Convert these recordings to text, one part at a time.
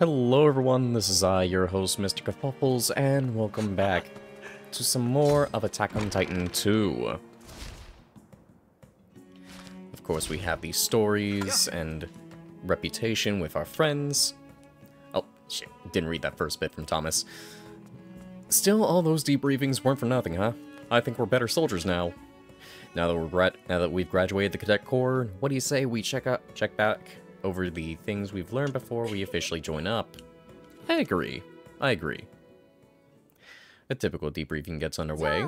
Hello everyone, this is I, your host, Mr. Kafuffles, and welcome back to some more of Attack on Titan 2. Of course, we have these stories and reputation with our friends. Oh, shit, didn't read that first bit from Thomas. Still, all those debriefings weren't for nothing, huh? I think we're better soldiers now. Now that we're now that we've graduated the cadet corps, what do you say we check out check back over the things we've learned before we officially join up? I agree. I agree. A typical debriefing gets underway.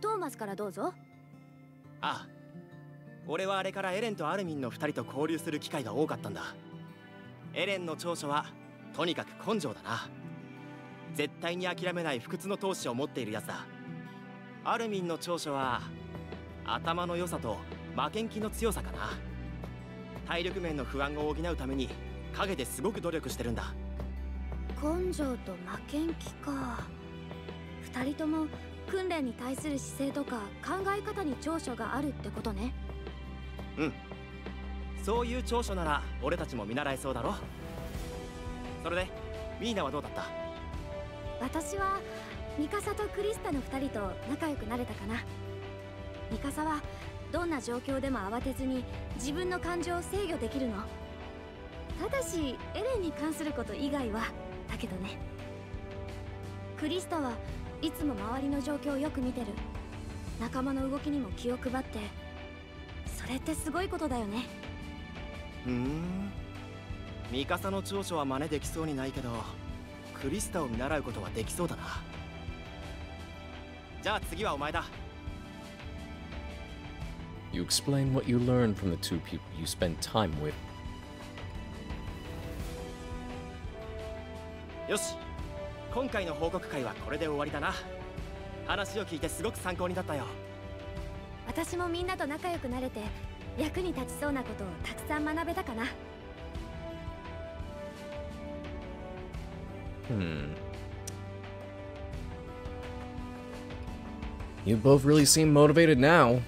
トーマスからどうぞ。ああ俺はあれからエレンとアルミンの2人と交流する機会が多かったんだエレンの長所はとにかく根性だな絶対に諦めない不屈の闘志を持っているやつだアルミンの長所は頭の良さと負けん気の強さかな体力面の不安を補うために陰ですごく努力してるんだ。根性と負けん気か。二人とも訓練に対する姿勢とか考え方に長所があるってことね。うん。そういう長所なら俺たちも見習えそうだろ。それでミーナはどうだった？私はミカサとクリスタの2人と仲良くなれたかな。ミカサはどんな状況でも慌てずに自分の感情を制御できるの。ただしエレンに関すること以外はだけどね。クリスタはいつも周りの状況をよく見てる。仲間の動きにも気を配ってそれってすごいことだよね。ふん。ミカサの長所は真似できそうにないけどクリスタを見習うことはできそうだな。じゃあ次はお前だ。You explain what you learned from the two people you spent time with. よし今回の報告会はこれで終わりだな話を聞いてすごく参考になったよ私もみんなと仲良くなれて役に立ちそうなことをたくさん学べたかな Hmm. You both really seem motivated now.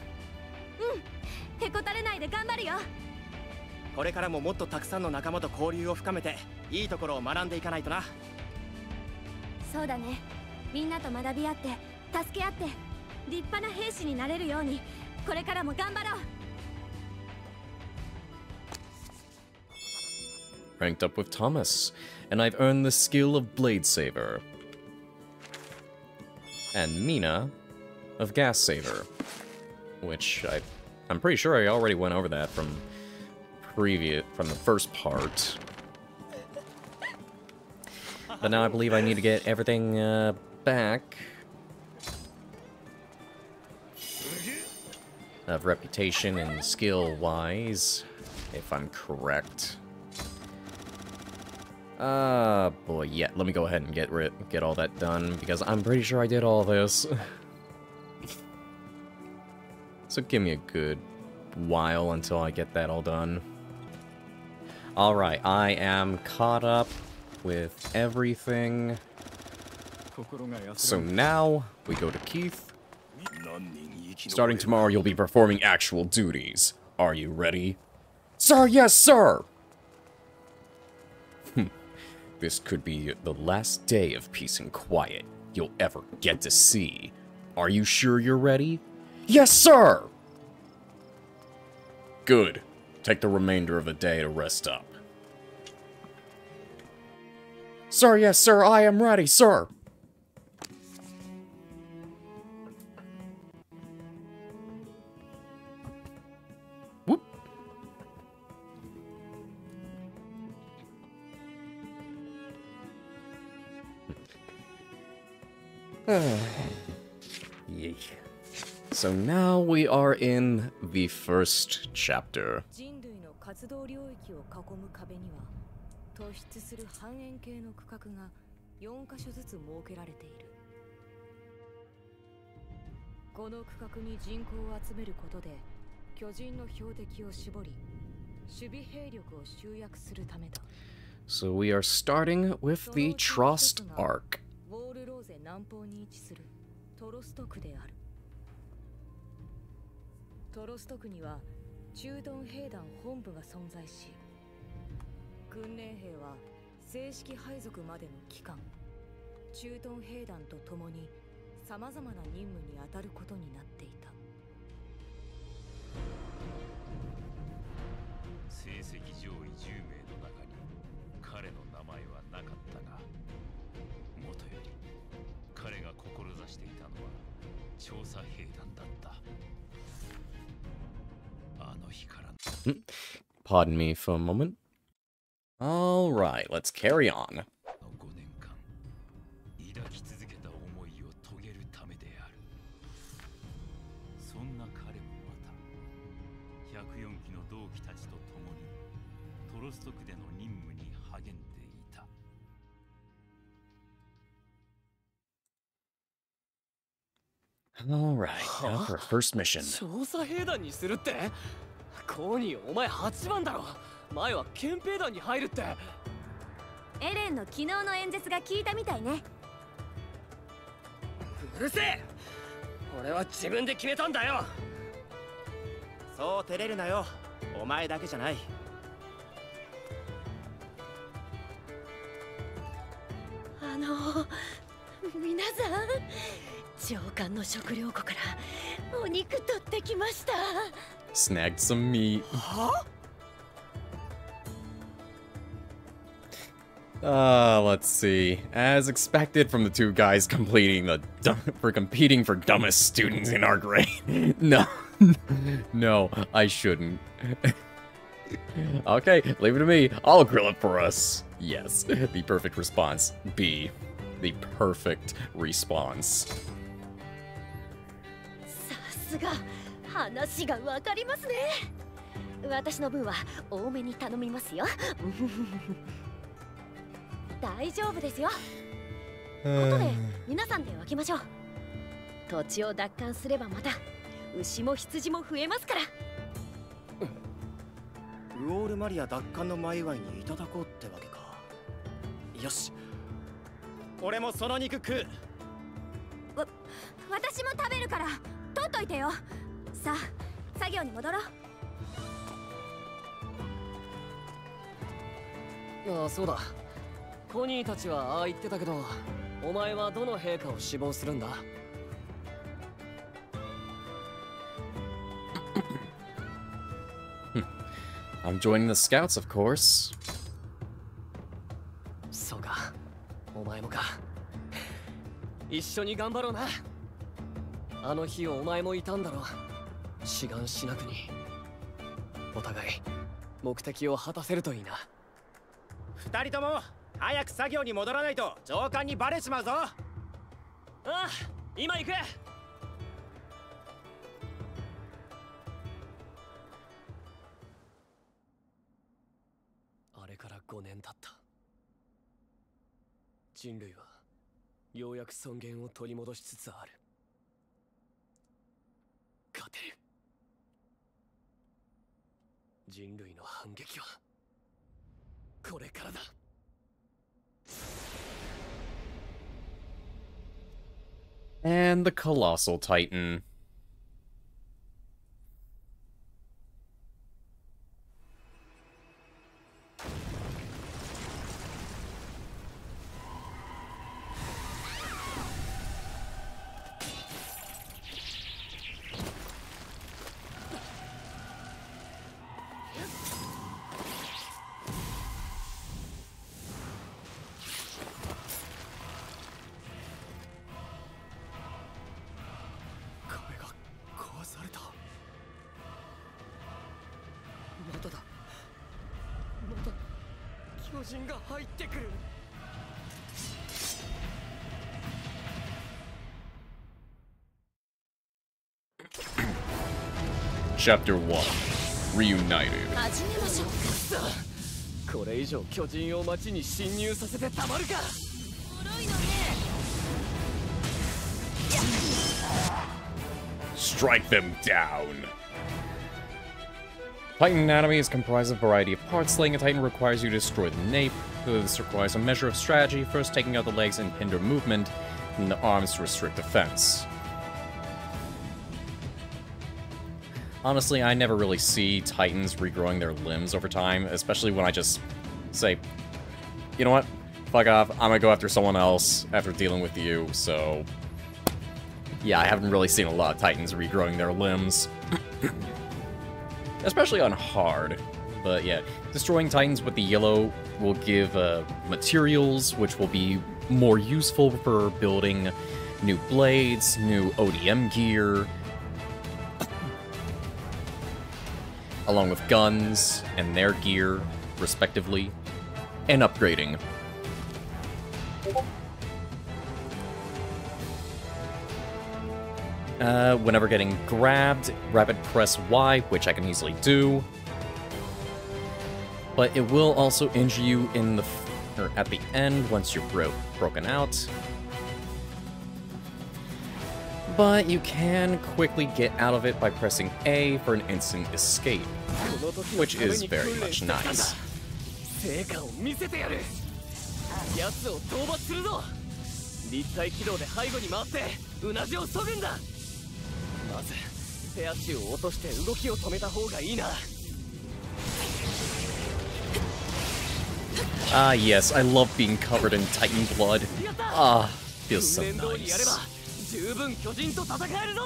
へこたれないで頑張るよこれからももっとたくさんの仲間と交流を深めていいところを学んでいかないとなそうだねみんなと学び合って助け合って立派な兵士になれるようにこれからも頑張ろう Ranked up with Thomas, and I've earned the skill of Blade Saver. And Mina of Gas Saver, which I, I'm pretty sure I already went over that from previous from the first part. But now I believe I need to get everything uh, back. Of reputation and skill-wise, if I'm correct. Uh, boy, yeah, let me go ahead and get get all that done, because I'm pretty sure I did all this. so give me a good while until I get that all done. Alright, I am caught up with everything. So now, we go to Keith. Starting tomorrow, you'll be performing actual duties. Are you ready? Sir, yes, sir! Hmm. This could be the last day of peace and quiet you'll ever get to see. Are you sure you're ready? Yes, sir! Good. Take the remainder of the day to rest up. Sir, yes, sir, I am ready, sir! Whoop. Yay So now we are in the first chapter. 人類の活動領域を囲む壁には突出する半円形の区画が4箇所ずつ設けられているこの区画に人口を集めることで巨人の標的を絞り守備兵力を集約するためだ So we are starting with the Trost arc. ウォールローゼ南方に位置するトロスト区である トロスト区には中ドン兵団本部が存在し訓練兵は正式配属までの期間駐屯兵団と共にさまざまな任務に当たることになっていた。成績上位10名の中に彼の名前はなかったがもとより彼が志していたのは調査兵団だ Hmm. Pardon me for a moment. All right, let's carry on. All right, now for our first mission. コーニーお前8番だろ。前は憲兵団に入るって。エレンの昨日の演説が聞いたみたいね。うるせえ。俺は自分で決めたんだよ。そう照れるなよ。お前だけじゃない。あの皆さん上官の食料庫からお肉取ってきました Snagged some meat. は Uh, let's see. As expected from the two guys completing the for competing for dumbest students in our grade. no, no, I shouldn't. okay, leave it to me. I'll grill it for us. Yes, the perfect response. B, the perfect response. 話がわかりますね。私の分は多めに頼みますよ。大丈夫ですよ。後で皆さんで分けましょう。土地を奪還すればまた牛も羊も増えますから。ウォールマリア奪還の前祝いにいただこうってわけか。よし。俺もその肉食う。私も食べるから取っといてよさあ作業に戻ろう。ああそうだ。コニーたちはああ言ってたけどお前はどの陛下を志望するんだ？I'm joining the scouts, of course. そうか。お前もか。一緒に頑張ろうな。あの日お前もいたんだろ志願しなくに。お互い目的を果たせるといいな。二人とも早く作業に戻らないと上官にバレちまうぞ。ああ今行く。あれから5年経った。人類はようやく尊厳を取り戻しつつある。勝てる人類の反撃はこれからだ And the Colossal Titan. Chapter 1 Reunited. 始めましょうさあこれ以上巨人を町に侵入させてたまるか古いのね Strike them down! Titan anatomy is comprised of a variety of parts. Slaying a Titan requires you to destroy the nape. This requires a measure of strategy, first taking out the legs and hinder movement, and the arms to restrict defense. Honestly, I never really see Titans regrowing their limbs over time, especially when I just say, you know what? Fuck off. I'm gonna go after someone else after dealing with you, so... Yeah, I haven't really seen a lot of Titans regrowing their limbs. Especially on hard. But yeah, destroying Titans with the yellow will give uh, materials, which will be more useful for building new blades, new ODM gear, along with guns and their gear, respectively, and upgrading. Uh, whenever getting grabbed, rapid press Y, which I can easily do. But it will also injure you in the or at the end once you're bro broken out but you can quickly get out of it by pressing A for an instant escape, which is very much nice. Ah yes, I love being covered in Titan blood. Ah, feels so nice. 十分巨人と戦えるぞ。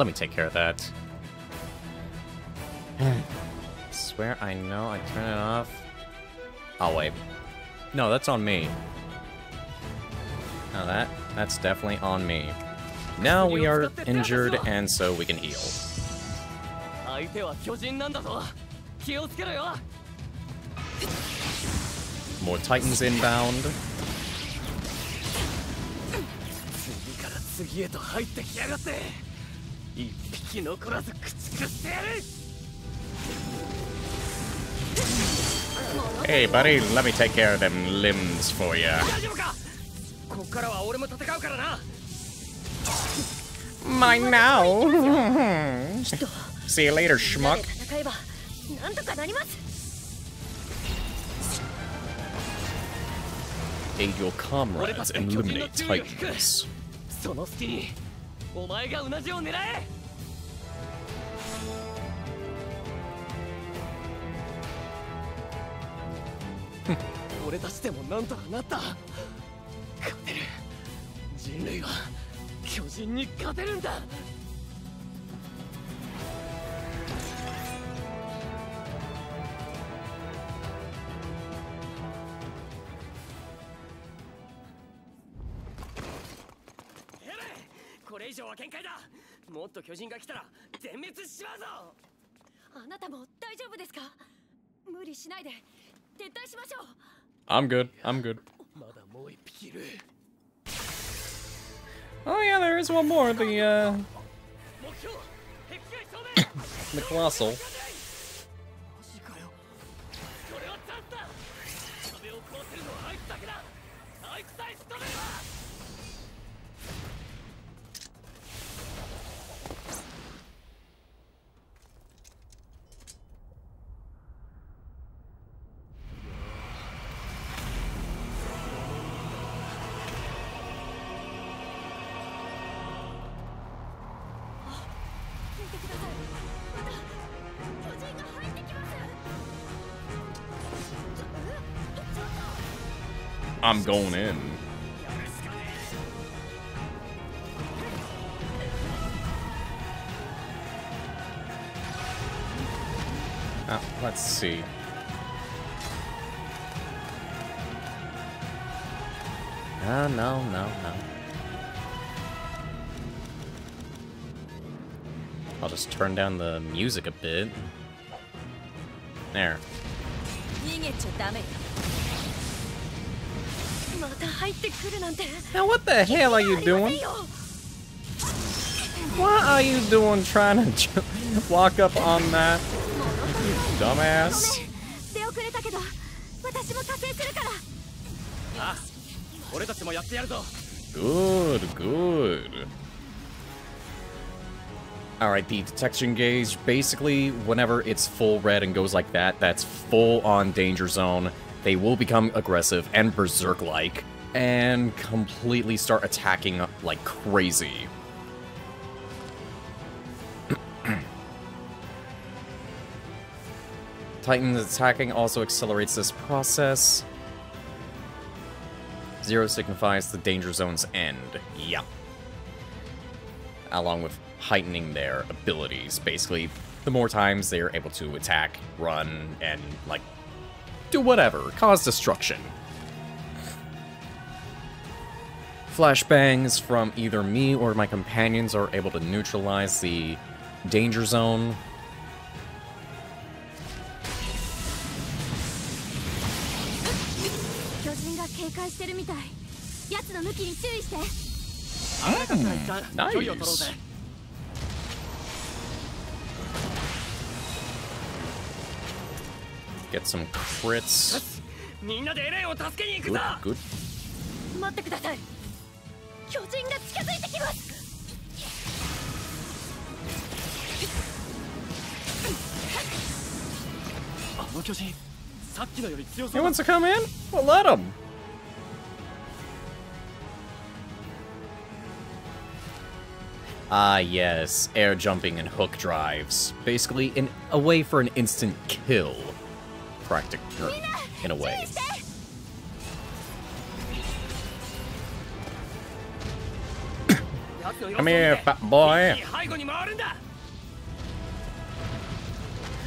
Let me take care of that. I swear I know I turn it off. I'll wait. No, that's on me. Now that, that's definitely on me. Now we are injured and so we can heal. More titans inbound. 一匹残らず駆逐してやる Hey buddy, let me take care of them limbs for you. 大丈夫かこっからは俺も戦うからな Mine now. See you later, みんな schmuck. で戦えばなんとかなります Aid your comrades and eliminate Titans. お前が同じを狙え！俺たちでもなんとかなった。勝てる。人類は巨人に勝てるんだ。巨人が来たら全滅しちまうぞあなたも大丈夫ですか無理しないで撤退しましょう I'm good. I'm good. まだもう一匹いる Oh yeah, there is one more. The uh, 目標壁外正面 the colossal. I'm going in. Uh, let's see. No, no, no, no. I'll just turn down the music a bit. There. Now what the hell are you doing? What are you doing trying to walk up on that? You dumbass. Good, good. Alright, the detection gauge, basically, whenever it's full red and goes like that, that's full on danger zone. They will become aggressive and berserk-like, and completely start attacking like crazy. Titan's attacking also accelerates this process. Zero signifies the danger zone's end. Yeah. Along with heightening their abilities. Basically, the more times they are able to attack, run, and, like, do whatever. Cause destruction. Flashbangs from either me or my companions are able to neutralize the danger zone. Nice. Get some crits. Good, good. He wants to come in? Well, let him. Ah, yes, air jumping and hook drives. Basically, an, a way for an instant kill practical in a way. Come here, fat boy.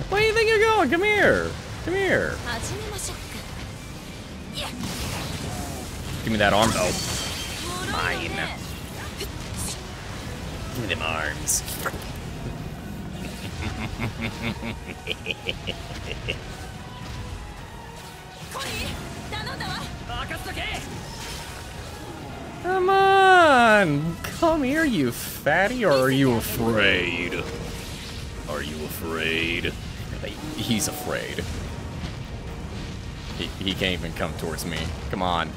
Where do you think you're going? Come here. Come here. Give me that arm, though. Mine. Give me them arms. Come on! Come here, you fatty, or are you afraid? Are you afraid? He's afraid. He, he can't even come towards me. Come on.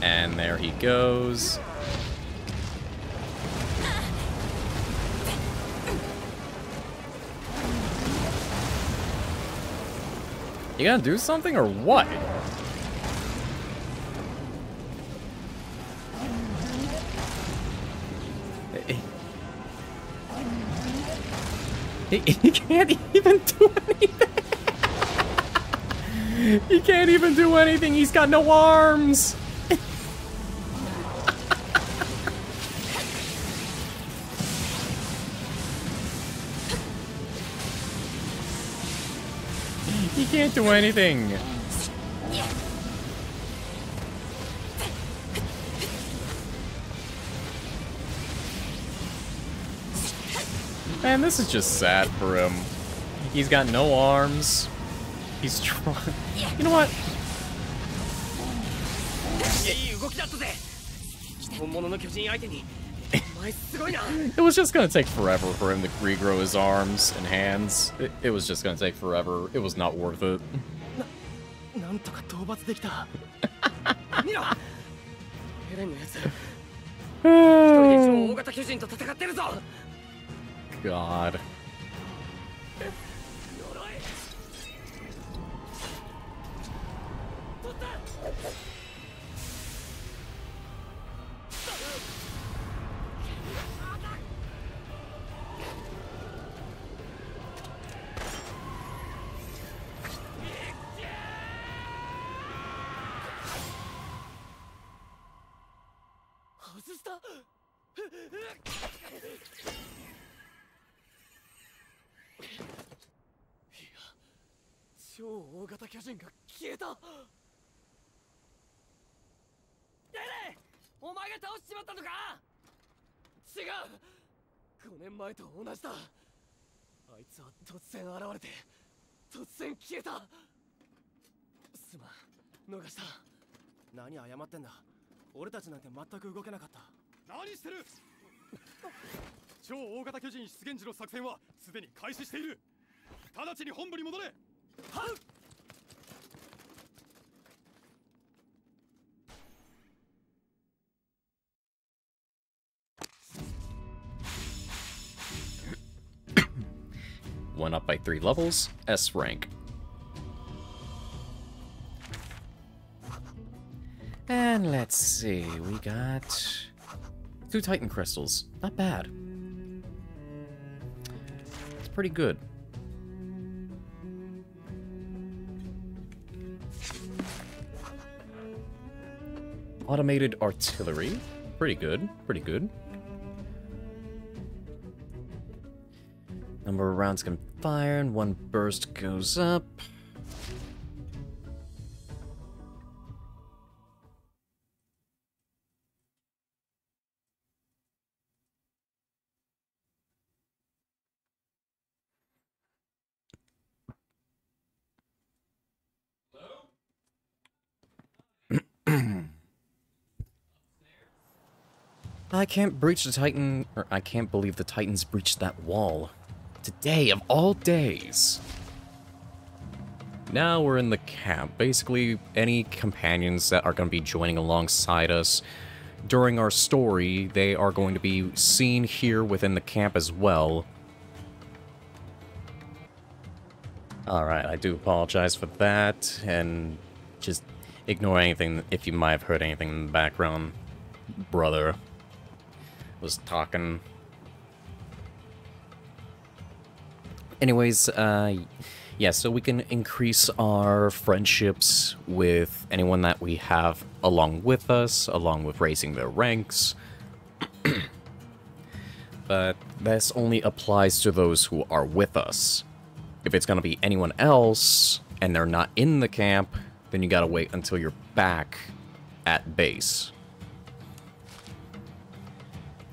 And there he goes. You gonna do something or what? He, he can't even do anything. he can't even do anything. He's got no arms. Can't do anything. Man, this is just sad for him. He's got no arms. He's trying. You know what? It was just gonna take forever for him to regrow his arms and hands. It, it was just gonna take forever. It was not worth it. な年前と同じだ。あいつは突然現れて突然消えた。すまん。逃した。何謝ってんだ。俺たちなんて全く動けなかった。何してる。超大型巨人出現時の作戦はすでに開始している。直ちに本部に戻れ。はっ went up by three levels. S rank. And let's see, we got two Titan crystals. Not bad. It's pretty good. Automated artillery. Pretty good. Pretty good. Number of rounds can fire and one burst goes up. I can't breach the Titan, or I can't believe the Titans breached that wall. Today, of all days. Now we're in the camp. Basically, any companions that are going to be joining alongside us during our story, they are going to be seen here within the camp as well. Alright, I do apologize for that, and just ignore anything if you might have heard anything in the background. Brother was talking. Anyways, uh, yeah, so we can increase our friendships with anyone that we have along with us, along with raising their ranks. but this only applies to those who are with us. If it's going to be anyone else, and they're not in the camp, then you gotta wait until you're back at base.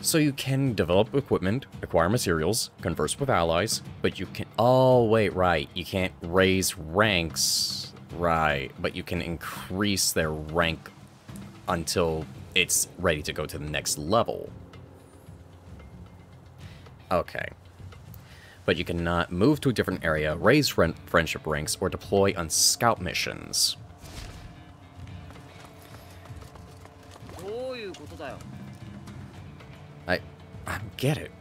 So you can develop equipment, acquire materials, converse with allies, but you can... Oh, wait, right. You can't raise ranks. Right. But you can increase their rank until it's ready to go to the next level. Okay. But you cannot move to a different area, raise friendship ranks, or deploy on scout missions. I... I get it.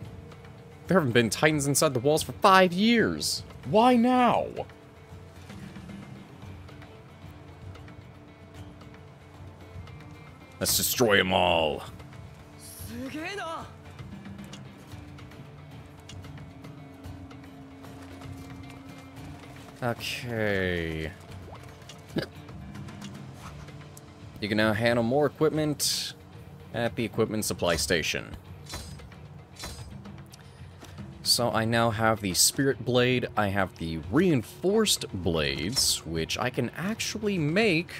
There haven't been titans inside the walls for five years. Why now? Let's destroy them all. Okay. You can now handle more equipment at the equipment supply station. So I now have the Spirit Blade, I have the Reinforced Blades, which I can actually make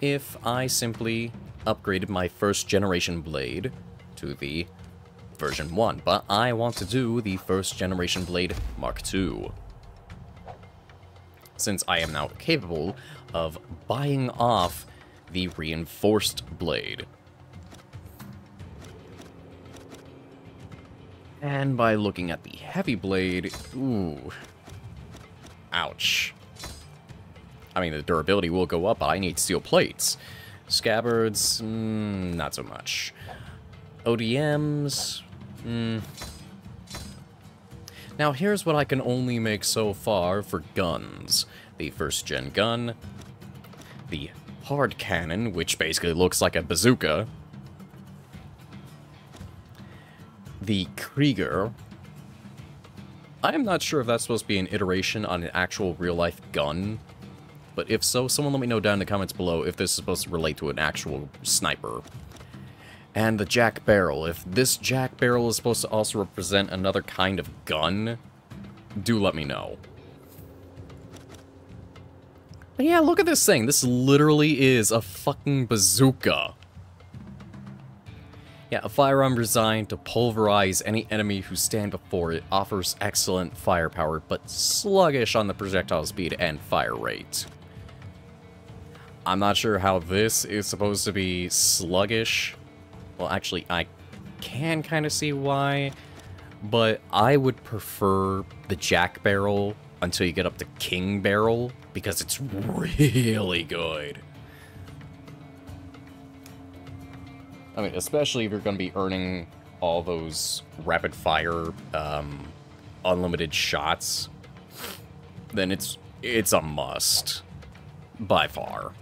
if I simply upgraded my first generation blade to the version 1. But I want to do the first generation blade Mark II. Since I am now capable of buying off the reinforced blade. And by looking at the heavy blade, ooh, ouch. I mean, the durability will go up, but I need steel plates. Scabbards, mm, not so much. ODMs, mm. Now here's what I can only make so far for guns. The first gen gun, the hard cannon, which basically looks like a bazooka, the Krieger. I am not sure if that's supposed to be an iteration on an actual real-life gun, but if so, someone let me know down in the comments below if this is supposed to relate to an actual sniper. And the Jack Barrel. If this Jack Barrel is supposed to also represent another kind of gun, do let me know. But yeah, look at this thing. This literally is a fucking bazooka. Yeah, a firearm designed to pulverize any enemy who stand before it offers excellent firepower, but sluggish on the projectile speed and fire rate. I'm not sure how this is supposed to be sluggish. Well, actually, I can kind of see why, but I would prefer the Jack Barrel until you get up to King Barrel, because it's really good. I mean, especially if you're going to be earning all those rapid fire, um, unlimited shots, then it's it's a must by far.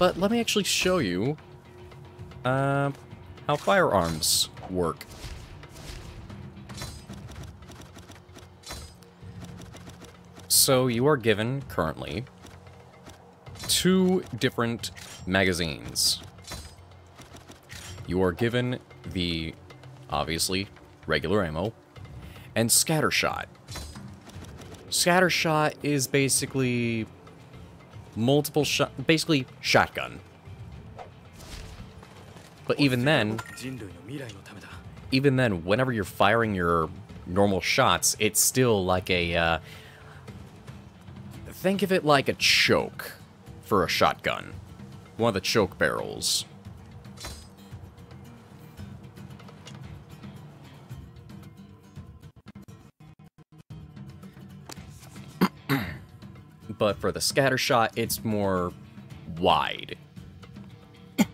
But let me actually show you uh, how firearms work. So you are given currently two different magazines. You are given the, obviously, regular ammo, and scattershot. Scattershot is basically multiple shot, basically shotgun. But even then, even then, whenever you're firing your normal shots, it's still like a, uh, think of it like a choke for a shotgun. One of the choke barrels. but for the scatter shot, it's more wide.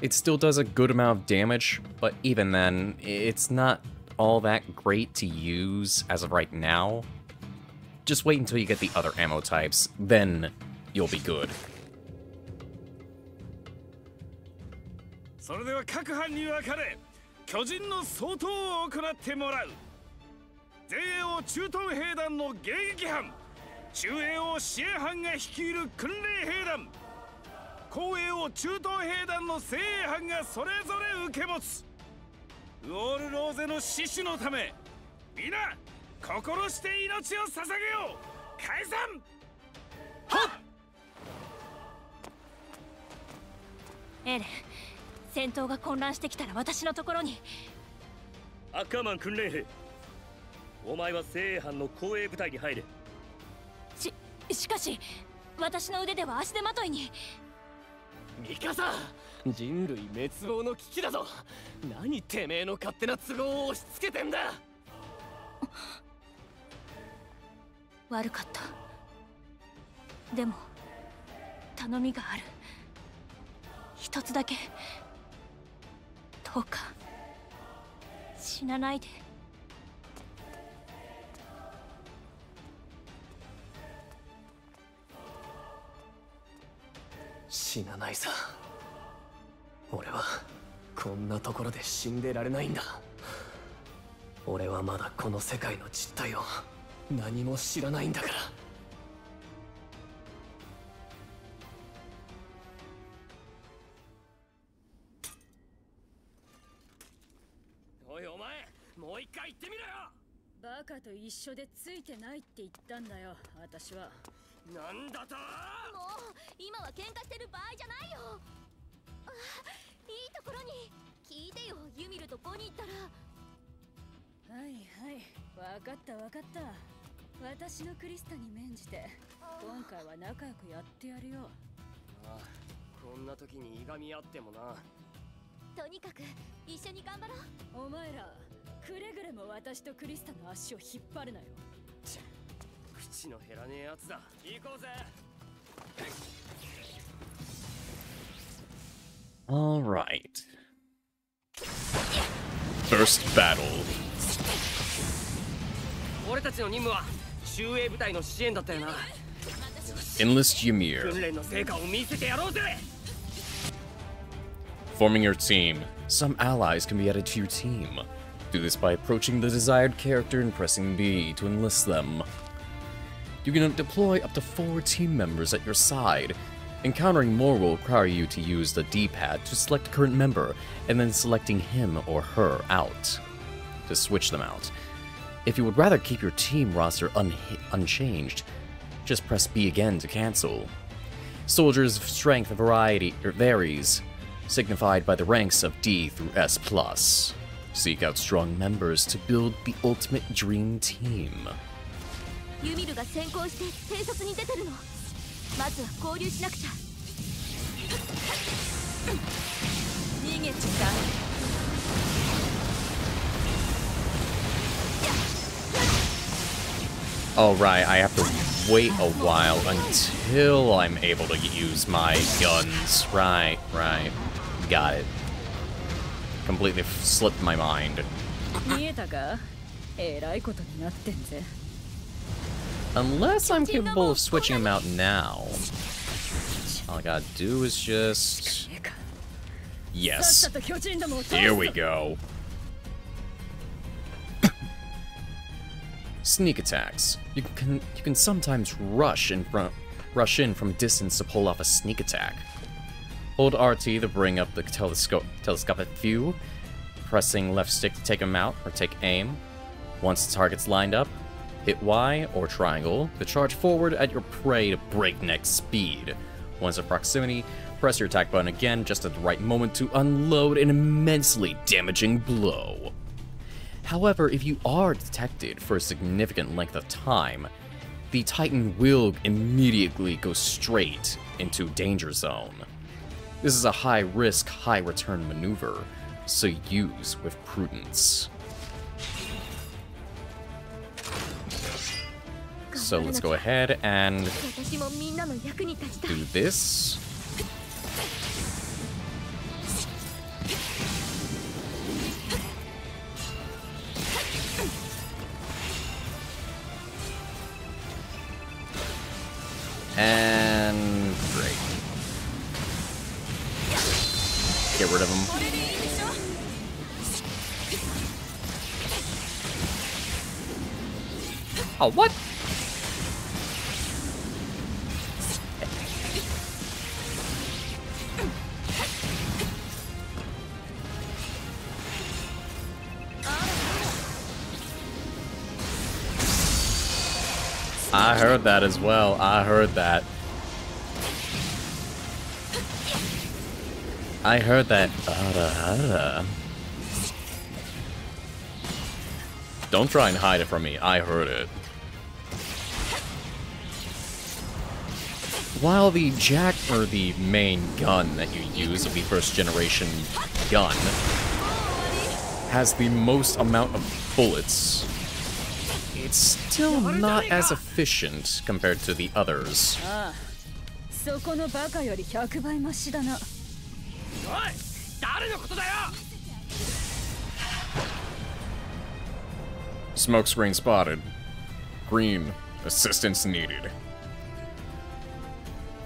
It still does a good amount of damage, but even then, it's not all that great to use as of right now. Just wait until you get the other ammo types, then you'll be good. それでは各班に分かれ巨人の総統を行ってもらう。前衛を駐屯兵団の迎撃班。中衛を支援班が率いる訓練兵団。後衛を駐屯兵団の精鋭班がそれぞれ受け持つ。ウォールローゼの死守のため皆心して命を捧げよう。解散。エレン戦闘が混乱してきたら私のところに。アッカーマン訓練兵。お前は精鋭班の後衛部隊に入れ。ししかし私の腕では足手まといに。ミカサ人類滅亡の危機だぞ。何てめえの勝手な都合を押し付けてんだ悪かった。でも頼みがある。一つだけどうか。死なないで。死なないさ。俺はこんなところで死んでられないんだ。俺はまだこの世界の実態を。何も知らないんだから。おいお前もう一回言ってみろよ。バカと一緒でついてないって言ったんだよ。私は。なんだと？もう今は喧嘩してる場合じゃないよ。あいいところに。聞いてよユミルとポニーったら。はいはい。分かった分かった私のクリスタに免じて今回は仲良くやってやるよ。ああこんな時にいがみ合ってもな。とにかく一緒に頑張ろう。お前らくれぐれも私とクリスタの足を引っ張るなよ。口の減らねえやつだ。行こうぜ。Alright. First battle. 俺たちの任務は 中衛部隊の支援だったよな Enlist Ymir. 訓練の成果を見せてやろうぜ Forming your team. Some allies can be added to your team. Do this by approaching the desired character and pressing B to enlist them. You can deploy up to four team members at your side. Encountering more will require you to use the D-pad to select a current member, and then selecting him or her out to switch them out. If you would rather keep your team roster un- unchanged, just press B again to cancel. Soldiers' strength variety er, varies, signified by the ranks of D through S+. Seek out strong members to build the ultimate dream team. ユミルが先行して偵察に出てるのまずは交流しなくちゃ逃げちゃった Oh, right, I have to wait a while until I'm able to use my guns. Right, right. Got it. Completely slipped my mind. Unless I'm capable of switching them out now. All I gotta do is just... Yes. Here we go. Sneak attacks. You can you can sometimes rush in front rush in from distance to pull off a sneak attack. Hold RT to bring up the telescope telescopic view, pressing left stick to take him out or take aim. Once the target's lined up, hit Y or triangle to charge forward at your prey to breakneck speed. Once at proximity, press your attack button again just at the right moment to unload an immensely damaging blow. However, if you are detected for a significant length of time, the Titan will immediately go straight into Danger Zone. This is a high risk, high return maneuver, so use with prudence. So let's go ahead and do this. And great. Get rid of him. Oh, what? I heard that as well. I heard that. I heard that. Uh, Don't try and hide it from me. I heard it. While the jack or the main gun that you use of the first generation gun has the most amount of bullets, it's still not as efficient compared to the others. Ah. Smoke screen spotted. Green. Assistance needed.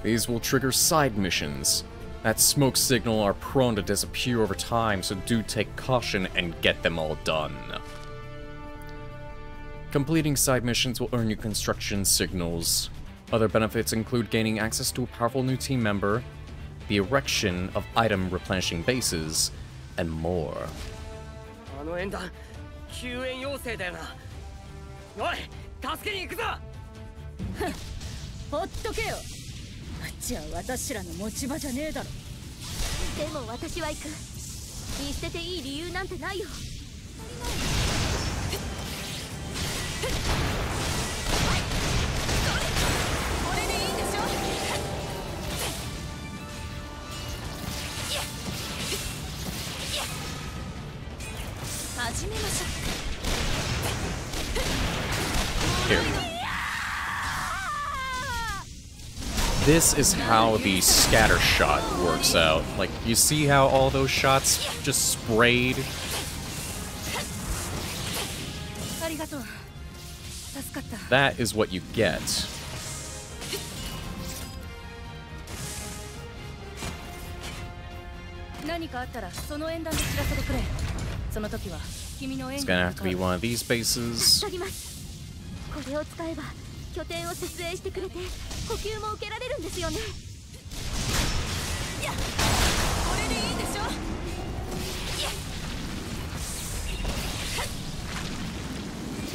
These will trigger side missions. That smoke signal are prone to disappear over time, so do take caution and get them all done. Completing side missions will earn you construction signals. Other benefits include gaining access to a powerful new team member, the erection of item replenishing bases, and more. あの縁談救援要請だよなおい助けに行くぞほっとけよじゃあ私らの持ち場じゃねえだろでも私は行く見捨てていい理由なんてないよ this is how the scatter shot works out. Like, you see how all those shots just sprayed? That is what you get. It's gonna have to be one of these bases. かりますこれを使えば拠点を設営してくれて呼吸も受けられるんですよねいやこれでいいでしょ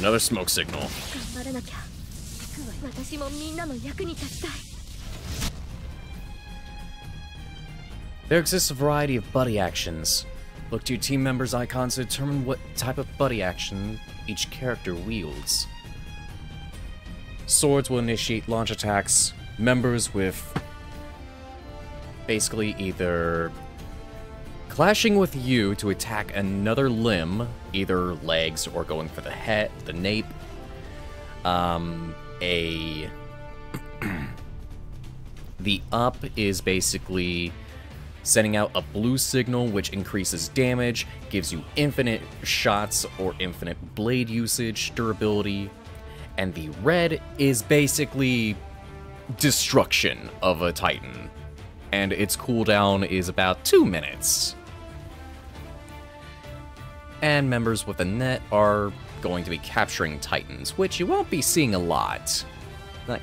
Another smoke signal. 頑張らなきゃ私もみんなの役に立ちたい There exists a variety of buddy actions. Look to your team members' icons to determine what type of buddy action each character wields. Swords will initiate launch attacks. Members with basically either clashing with you to attack another limb, either legs or going for the head, the nape. Um, a the up is basically sending out a blue signal which increases damage, gives you infinite shots or infinite blade usage, durability, and the red is basically destruction of a Titan, and its cooldown is about 2 minutes. And members with a net are going to be capturing Titans, which you won't be seeing a lot. Like,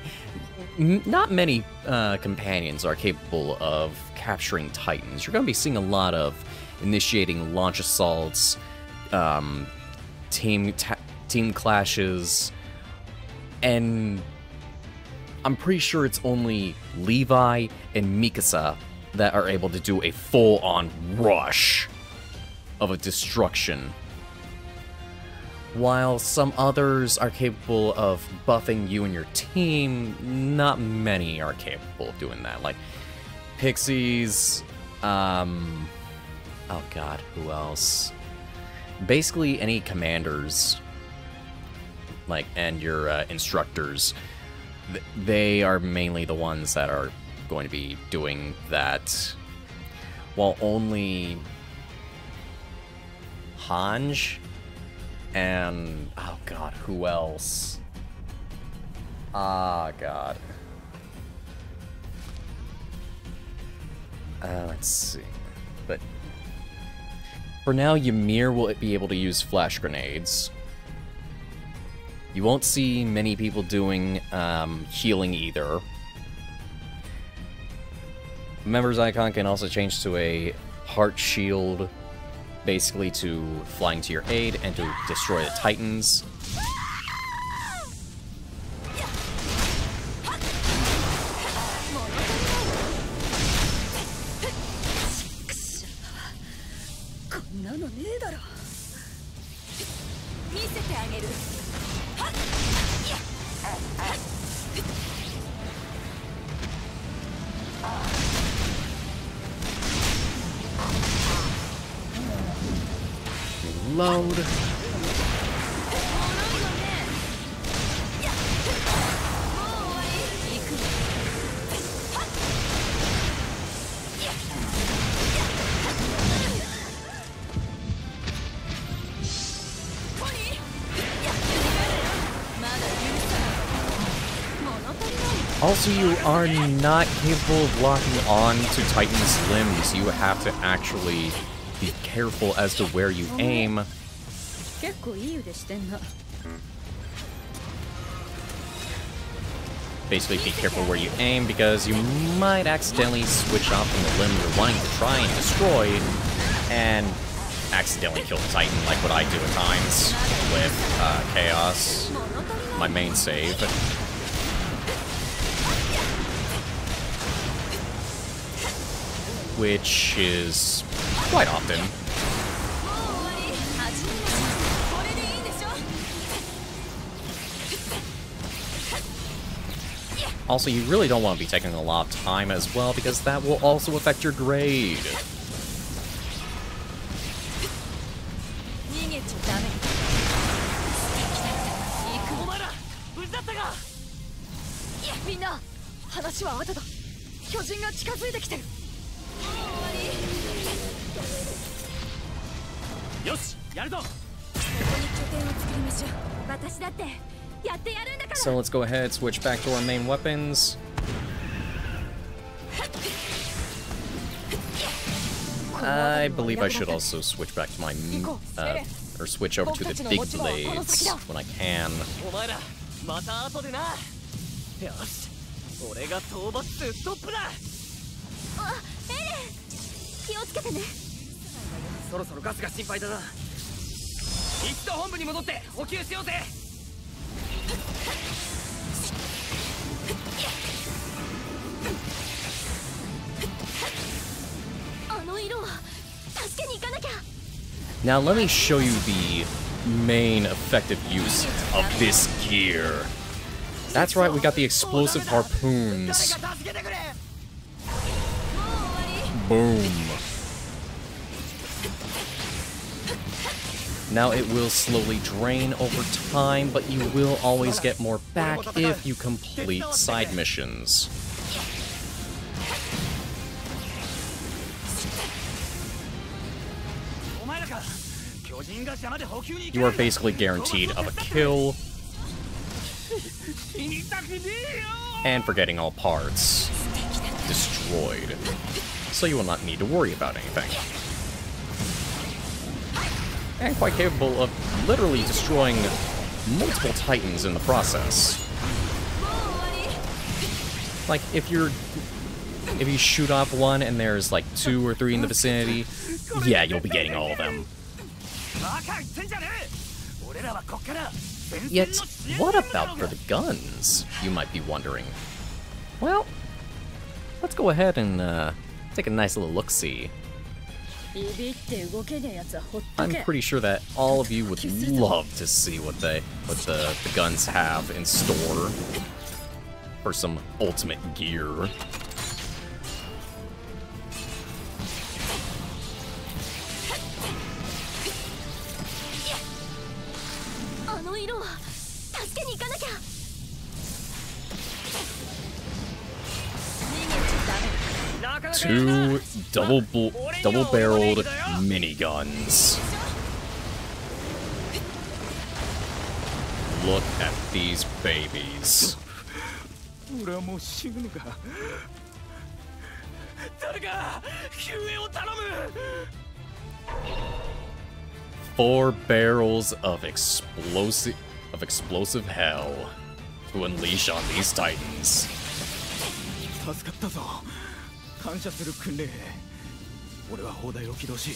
not many uh, companions are capable of capturing Titans. You're going to be seeing a lot of initiating launch assaults, um, team team clashes, and I'm pretty sure it's only Levi and Mikasa that are able to do a full-on rush of a destruction while some others are capable of buffing you and your team, not many are capable of doing that. Like, Pixis, um... Oh god, who else? Basically, any commanders, like, and your uh, instructors, th they are mainly the ones that are going to be doing that. While only Hange and oh god, who else? Ah, god. Uh, let's see. But for now, Ymir will be able to use flash grenades. You won't see many people doing um, healing either. Members icon can also change to a heart shield basically to flying to your aid and to destroy the titans. Also, you are not capable of locking on to Titan's limbs. You have to actually be careful as to where you aim. Basically, be careful where you aim because you might accidentally switch off from the limb you're wanting to try and destroy and accidentally kill the Titan like what I do at times with uh, Chaos, my main save. Which is quite often. Also, you really don't want to be taking a lot of time as well, because that will also affect your grade. So let's go ahead, switch back to our main weapons. I believe I should also switch back to my, uh, or switch over to the big blades when I can. Now let me show you the main effective use of this gear. That's right, we got the explosive harpoons. Oh, Boom. Now it will slowly drain over time, but you will always get more back if you complete side missions. You are basically guaranteed of a kill. And forgetting all parts. Destroyed. So you will not need to worry about anything. And quite capable of literally destroying multiple titans in the process. Like, if you're... If you shoot off one and there's like two or three in the vicinity, yeah, you'll be getting all of them. Yet, what about for the guns, you might be wondering? Well, let's go ahead and uh, take a nice little look-see. I'm pretty sure that all of you would love to see what they what the, the guns have in store for some ultimate gear. Two double double barreled miniguns. Look at these babies. 俺はもう死ぬのか誰か救援を頼む Four barrels of explosive of explosive hell to unleash on these titans. 助かったぞ感謝する訓練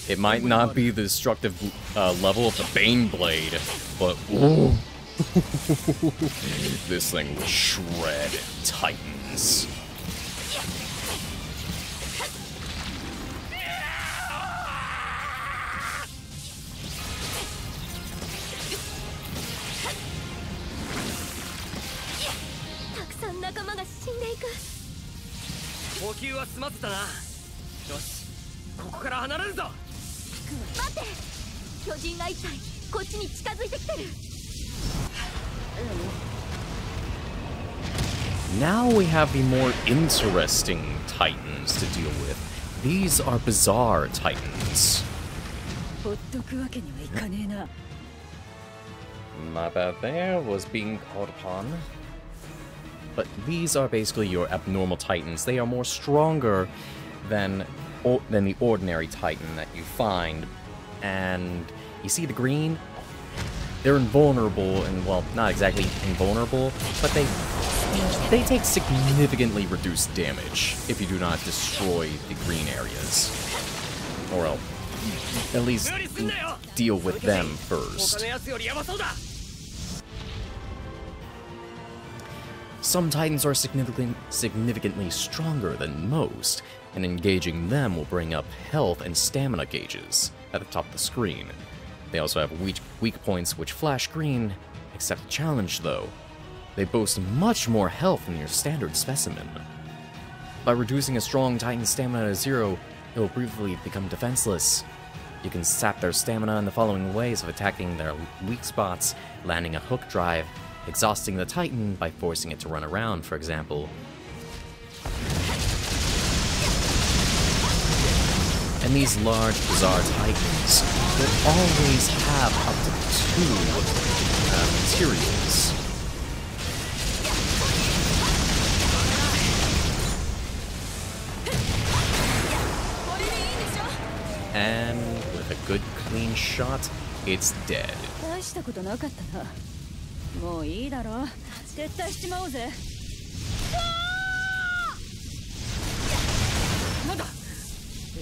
it might not be the destructive uh, level of the Bane Blade, but ooh. this thing will shred titans. ここから離れるぞ待って巨人が一体こっちに近づいてきてる Now we have the more interesting titans to deal with. These are bizarre titans. ほっとくわけにはいかねえな My bad there, was being called upon. But these are basically your abnormal titans. They are more stronger than or, than the ordinary Titan that you find. And you see the green? They're invulnerable, and well, not exactly invulnerable, but they they take significantly reduced damage if you do not destroy the green areas. Or else, at least deal with them first. Some titans are significantly significantly stronger than most, and engaging them will bring up health and stamina gauges at the top of the screen. They also have weak, weak points which flash green, except challenge though. They boast much more health than your standard specimen. By reducing a strong titan's stamina to zero, it will briefly become defenseless. You can sap their stamina in the following ways of attacking their weak spots, landing a hook drive, exhausting the titan by forcing it to run around, for example. And these large, bizarre titans will always have up to two uh, materials. And with a good clean shot, it's dead. 大したことなかったなもういいだろ撤退しちまおうぜ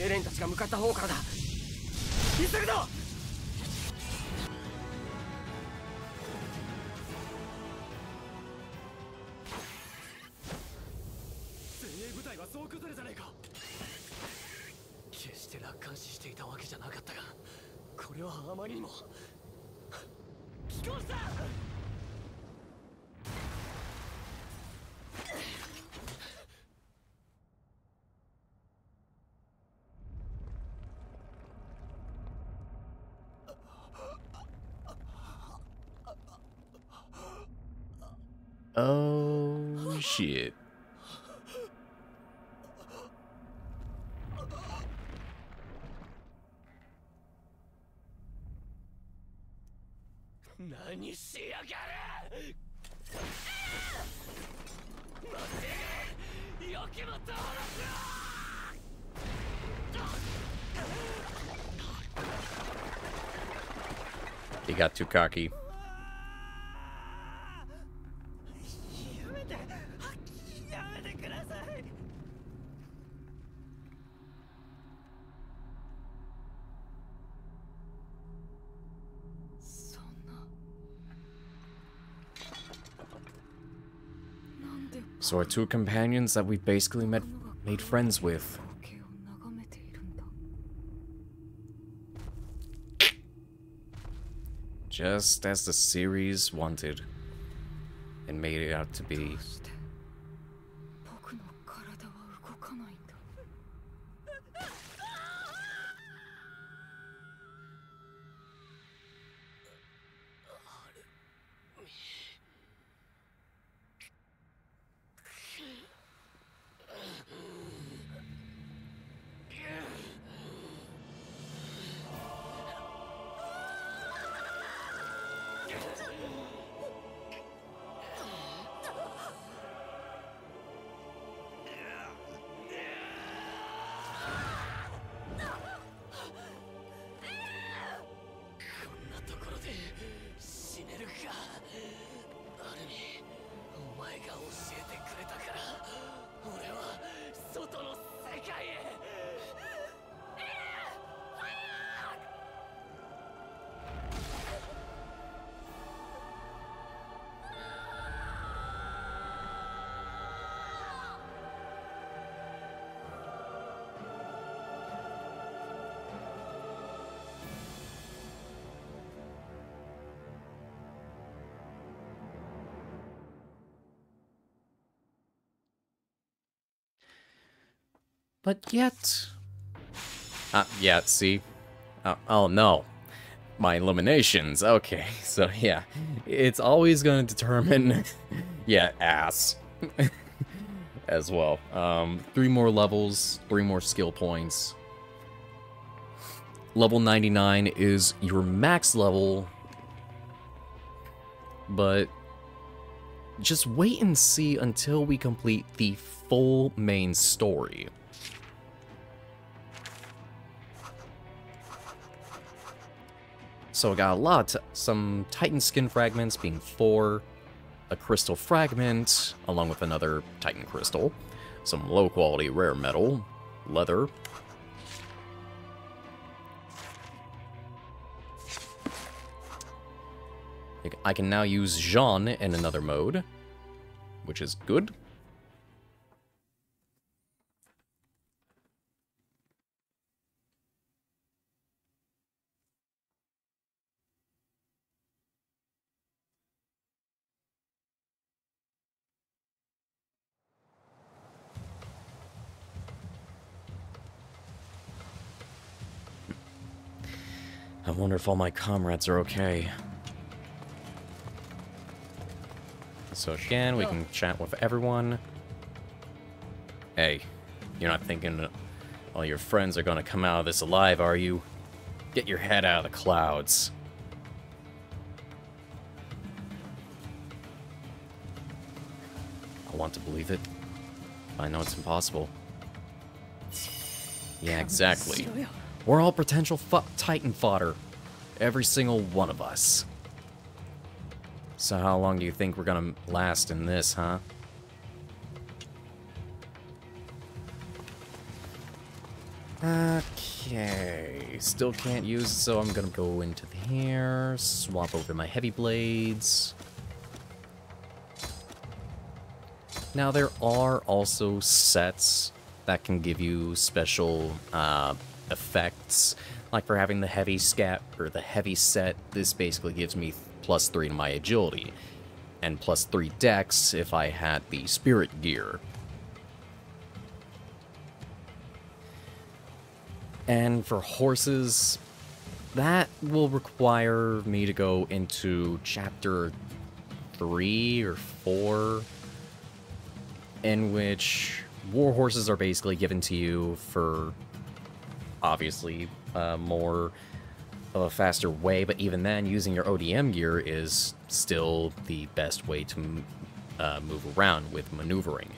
エレンたちが向かった方からだ。急ぐぞ！精鋭部隊は総崩れじゃねえか。決して楽観視していたわけじゃなかったがこれはあまりにも。寄港した Oh, shit. He got too cocky. So our two companions that we basically met, made friends with. Just as the series wanted and made it out to be. But yet. Uh, yeah, see? Uh, oh no. My eliminations. Okay, so yeah. It's always going to determine. yeah, ass. As well. Um, three more levels, three more skill points. Level 99 is your max level. But just wait and see until we complete the full main story. So I got a lot, some Titan skin fragments being four, a crystal fragment, along with another Titan crystal, some low quality rare metal, leather, I can now use Jean in another mode, which is good. Wonder if all my comrades are okay. So again, we can chat with everyone. Hey, you're not thinking all your friends are gonna come out of this alive, are you? Get your head out of the clouds. I want to believe it. I know it's impossible. Yeah, exactly. We're all potential Titan fodder. Every single one of us. So how long do you think we're gonna last in this, huh? Okay, still can't use, so I'm gonna go into the here, swap over my heavy blades. Now there are also sets that can give you special uh, effects, like for having the heavy scat or the heavy set. This basically gives me plus three to my agility, and plus three dex if I had the spirit gear. And for horses, that will require me to go into chapter three or four, in which war horses are basically given to you for obviously uh, more of a faster way, but even then, using your ODM gear is still the best way to uh, move around with maneuvering.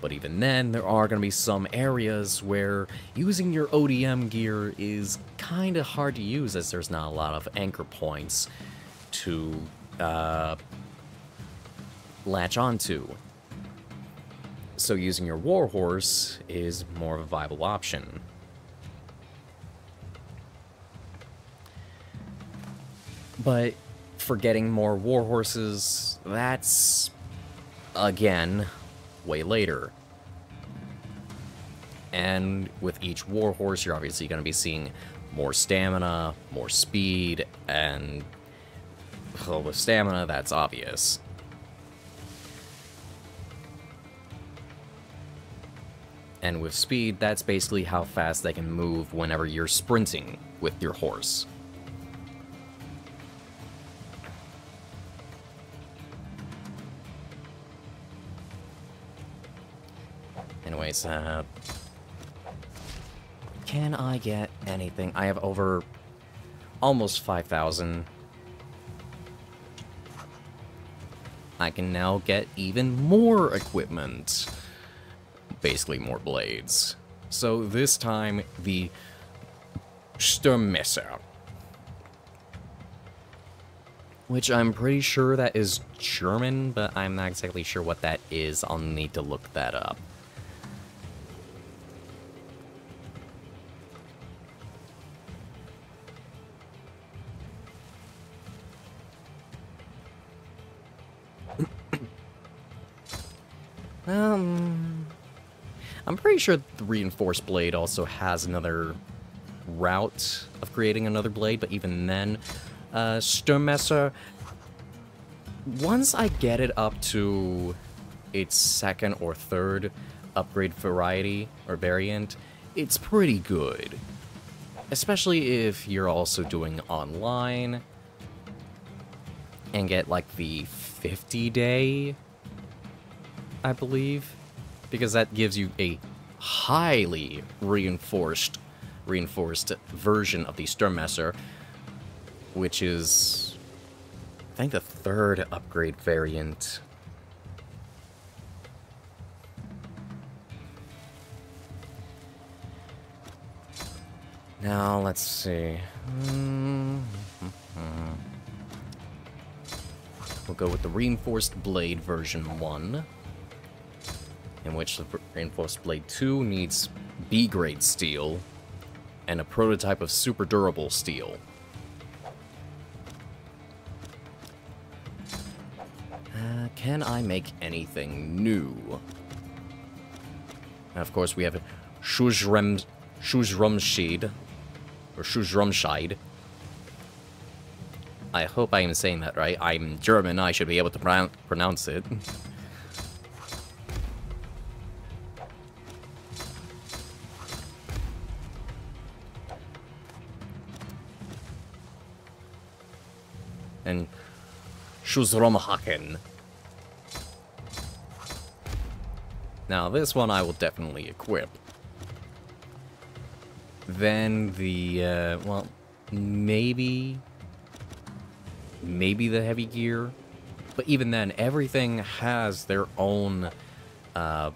But even then, there are going to be some areas where using your ODM gear is kind of hard to use as there's not a lot of anchor points to uh, latch onto. So using your warhorse is more of a viable option. But for getting more warhorses, that's, again, way later. And with each warhorse, you're obviously going to be seeing more stamina, more speed, and well, with stamina, that's obvious. And with speed, that's basically how fast they can move whenever you're sprinting with your horse. Anyways, uh... Can I get anything? I have over almost 5,000. I can now get even more equipment. Basically more blades. So this time, the Sturmmesser. Which I'm pretty sure that is German, but I'm not exactly sure what that is. I'll need to look that up. Um, I'm pretty sure the reinforced blade also has another route of creating another blade, but even then, uh, Sturmmesser, once I get it up to its second or third upgrade variety or variant, it's pretty good. Especially if you're also doing online and get like the 50 day I believe, because that gives you a highly reinforced reinforced version of the Sturmmesser, which is, I think, the third upgrade variant. Now, let's see. We'll go with the Reinforced Blade version 1 in which the Reinforced Blade 2 needs B-grade steel and a prototype of super durable steel. Uh, can I make anything new? And of course, we have Shuzrem, Shuzrumshid, or Shuzrumshide. I hope I am saying that right. I'm German, I should be able to pronounce it. Shuzromhaken. Now, this one I will definitely equip. Then the, uh, well, maybe... Maybe the heavy gear. But even then, everything has their own uh,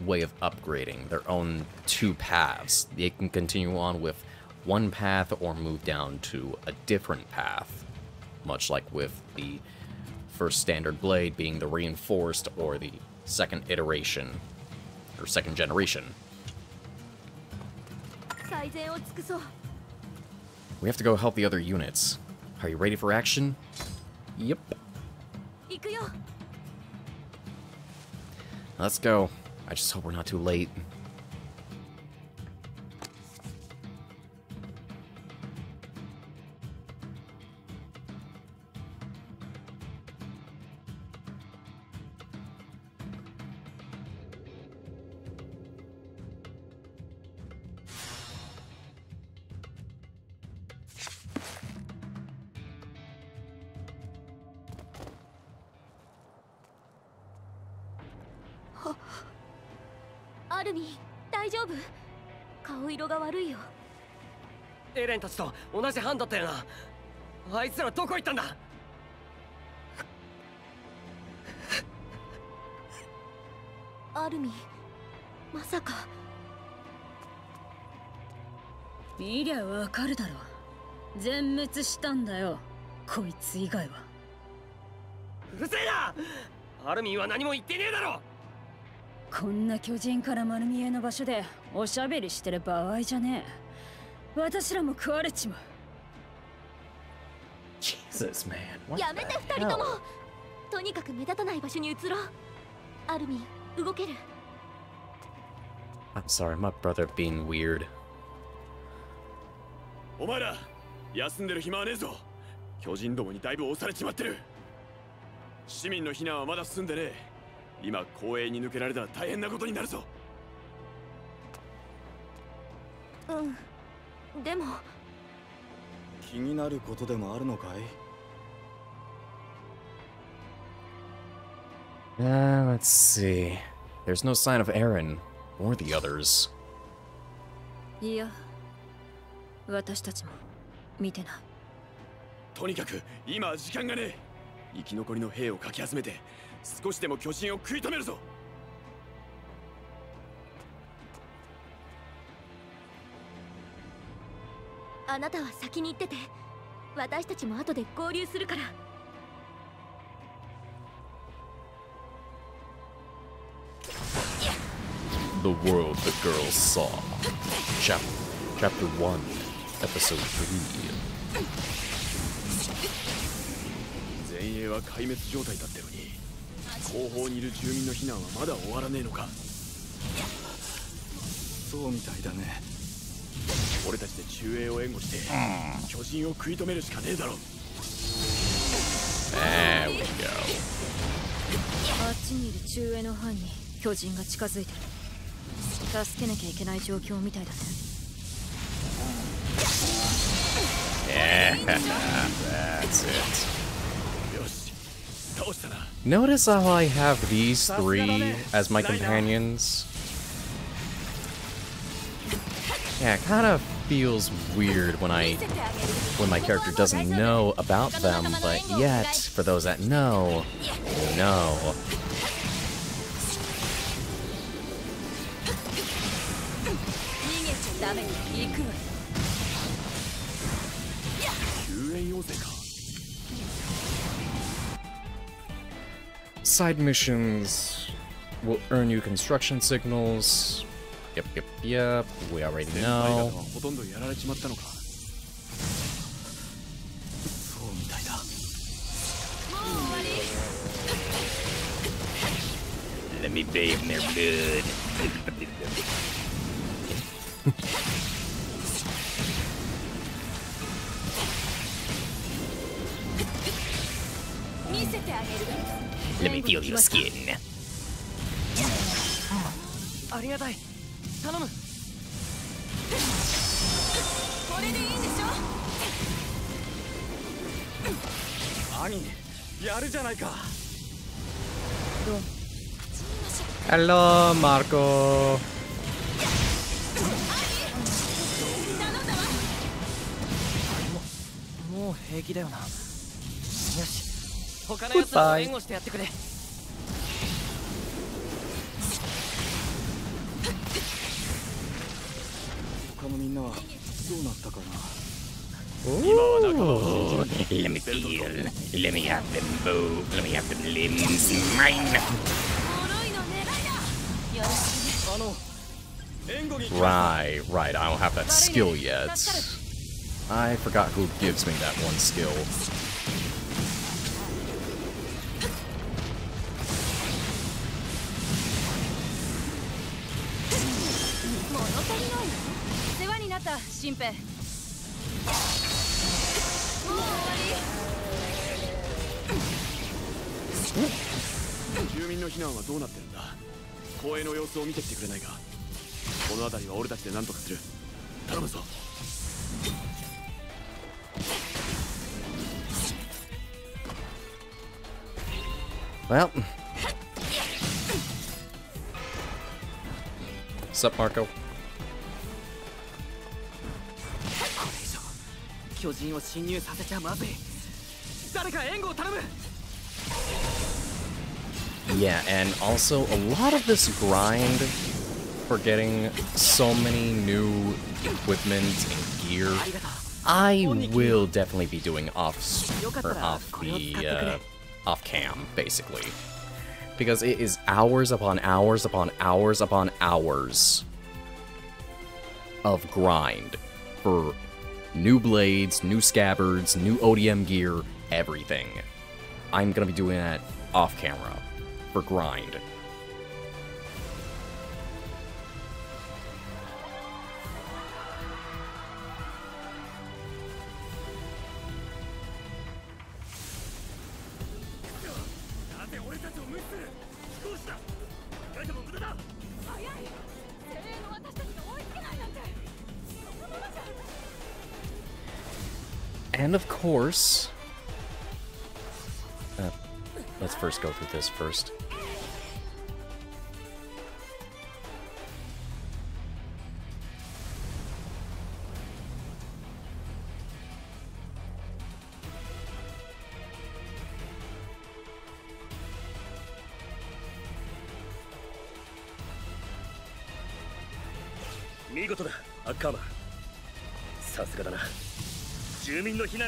way of upgrading, their own two paths. They can continue on with one path or move down to a different path much like with the first standard blade being the reinforced or the second iteration, or second generation. We have to go help the other units. Are you ready for action? Yep. Let's go. I just hope we're not too late. 同じ班だったよな。あいつらどこ行ったんだ？アルミまさか。見りゃわかるだろ。全滅したんだよこいつ以外は。うるせえな！アルミンは何も言ってねえだろ！こんな巨人から丸見えの場所でおしゃべりしてる場合じゃねえ私らも食われちまう。Jesus, man. What やめて二人とも?とにかく目立たない場所に移ろう。アルミ動ける。I'm sorry, my brother being weird. お前ら休んでる暇はねえぞ。巨人どもにだいぶ押されちまってる。市民の避難はまだ進んでねえ。今公営に抜けられたら大変なことになるぞ。うんでも。気になることでもあるのかい？Uh, let's see. There's no sign of Aaron or the others. いや。私たちも。見てない。とにかく今は時間がねえ。生き残りの兵をかき集めて少しでも巨人を食い止めるぞあなたは先に行ってて私たちも後で合流するから The World the Girls Saw. Chap chapter 1, Episode 3. 前衛は壊滅状態だってのに後方にいる住民の避難はまだ終わらねえのかそうみたいだね俺たちで中衛を援護して巨人を食い止めるしかねえだろ There we go. あっちにいる中衛の班に巨人が近づいてる助けなきゃいけない状況みたいだね Yeah, that's it. よし倒したな Notice how I have these three as my companions? Yeah, it kind of feels weird when I when my character doesn't know about them, but yet, for those that know, know. Side missions will earn you construction signals, Yep, yep, yep. We already 先輩方 know. はほとんどやられちまったのかそうみたいだ Let me bathe in their blood. 見せてあげる Let me feel your skin. ありがたい 頼む。これでいいんでしょ？兄やるじゃないか。Hello, Marco. も みんなはどうなったかな Ooh, let me feel. Let me have them bow. Let me have them limbs. Mine. 呪いの狙いだよろしくねあの援護に Right, right. I don't have that skill yet. I forgot who gives me that one skill. 新兵もう終わり。住民の避難はどうなってるんだ？公園の様子を見てきてくれないか？この辺りは俺たちで何とかする。頼むぞ。Well. Sup, Marco? 巨人を侵入させちゃまずい誰か援護を頼む Yeah, and also a lot of this grind for getting so many new equipment and gear, I will definitely be doing off or off the uh, off cam, basically, because it is hours upon hours upon hours upon hours of grind for new blades, new scabbards, new ODM gear, everything. I'm gonna be doing that off camera for grind. And of course, uh, let's first go through this first.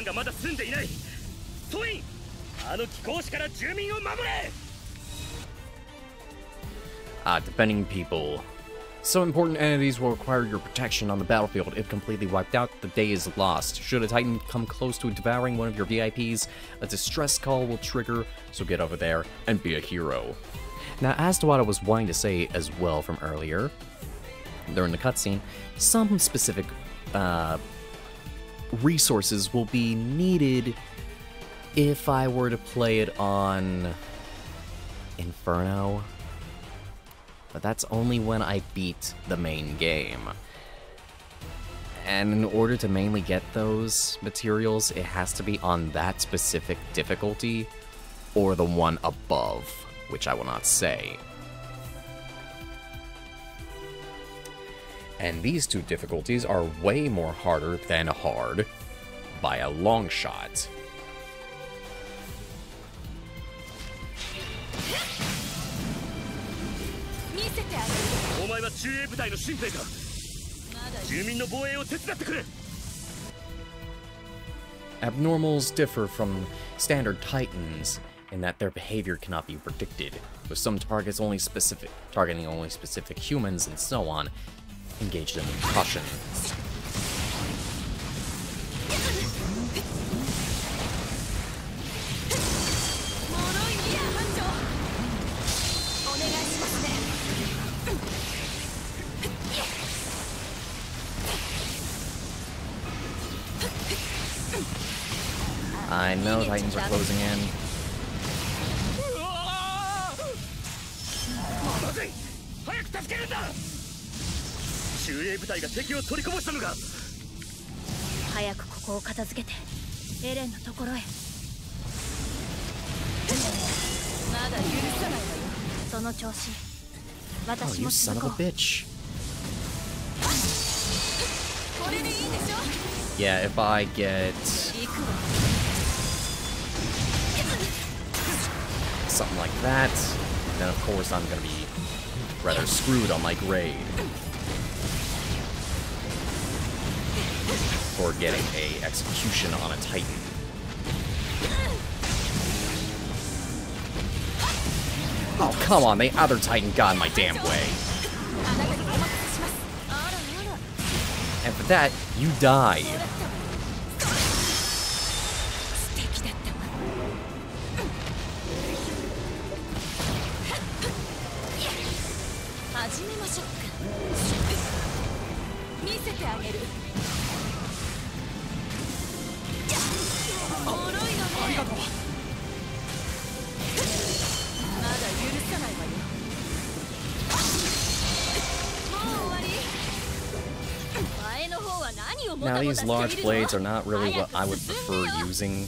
住民の避難がまだ済んでいないソインあの気候士から住民を守れ Uh, defending people. Some important entities will require your protection on the battlefield. If completely wiped out, the day is lost. Should a titan come close to devouring one of your VIPs, a distress call will trigger, so get over there and be a hero. Now, as to what I was wanting to say as well from earlier, during the cutscene, some specific uh, resources will be needed if I were to play it on Inferno. But that's only when I beat the main game. And in order to mainly get those materials, it has to be on that specific difficulty or the one above, which I will not say. and these two difficulties are way more harder than hard, by a long shot. Abnormals differ from standard Titans in that their behavior cannot be predicted, with some targets only specific, targeting only specific humans and so on, Engage them in caution. くここを片付けてエレンのところへまだ許さないわよその調子 Oh, 私も続こう Yeah, if I get something like that, then of course I'm gonna be rather screwed on my grade. before getting a execution on a Titan. Oh, come on, the other Titan got in my damn way. And for that, you die. these large blades are not really what I would prefer using.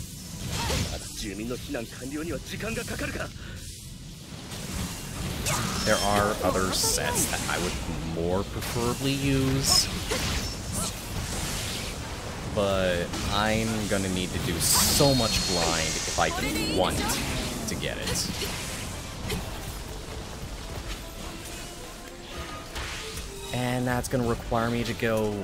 There are other sets that I would more preferably use. But I'm gonna need to do so much blind if I can want to get it. And that's gonna require me to go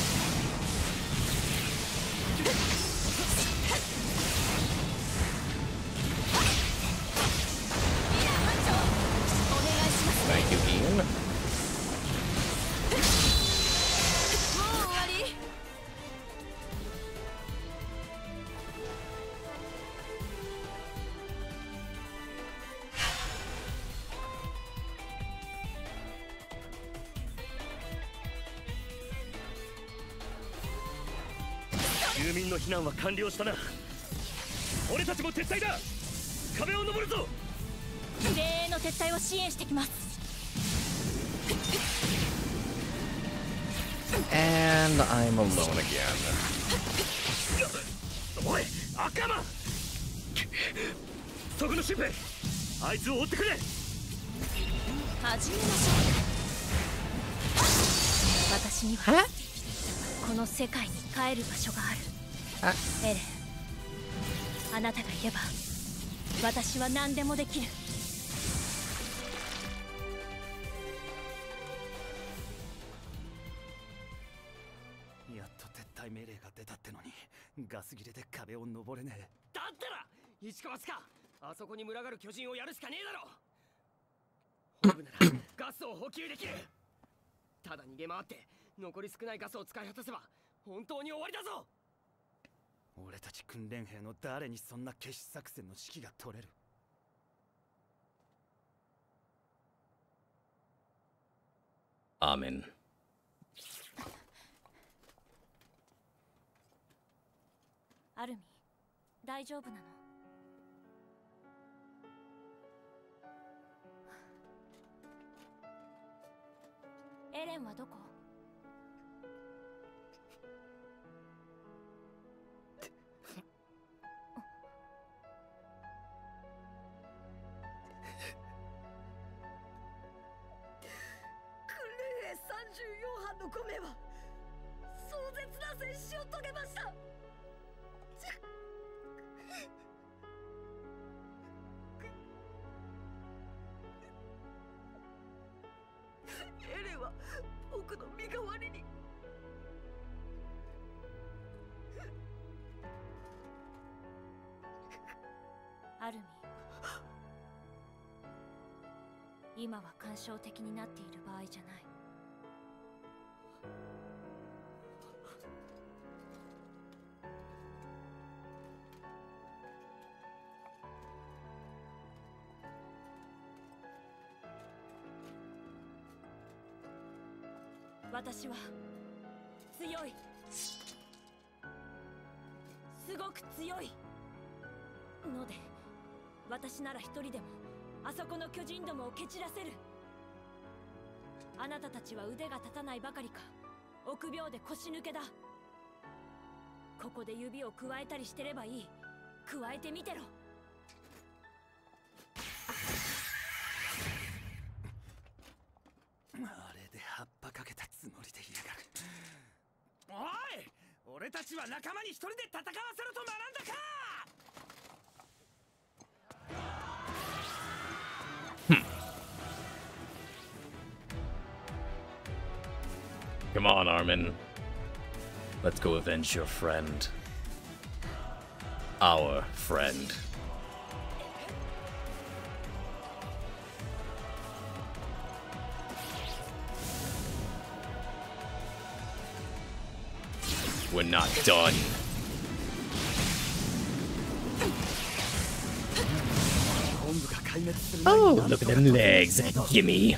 完了したな。俺たちも撤退だ。壁を登るぞ。米英の撤退を支援してきます。And I'm alone again. おい赤マンそこのシンペ。あいつを追ってくれ。始めましょう私にはこの世界に帰る場所があるエレン。あなたがいれば私は何でもできる。やっと撤退命令が出たってのにガス切れで壁を登れねえ。だったら市川かあそこに群がる巨人をやるしかねえだろ。ホブならガスを補給できる。ただ逃げ回って残り少ないガスを使い果たせば本当に終わりだぞ俺たち訓練兵の誰にそんな決死作戦の指揮が取れる？Amen. アルミ大丈夫なの？エレンはどこ？の5名は壮絶な戦死を遂げました。エレンは僕の身代わりに。アルミ今は感傷的になっている場合じゃない。なら一人でもあそこの巨人どもを蹴散らせる。あなたたちは腕が立たないばかりか。臆病で腰抜けだ。ここで指を加えたりしてればいい。加えてみてろ。あれで葉っぱかけたつもりでいやがる。おい！俺たちは仲間に一人で戦わせろと学んだか！Come on, Armin. Let's go avenge your friend. Our friend. We're not done. Oh, look at them legs. Gimme.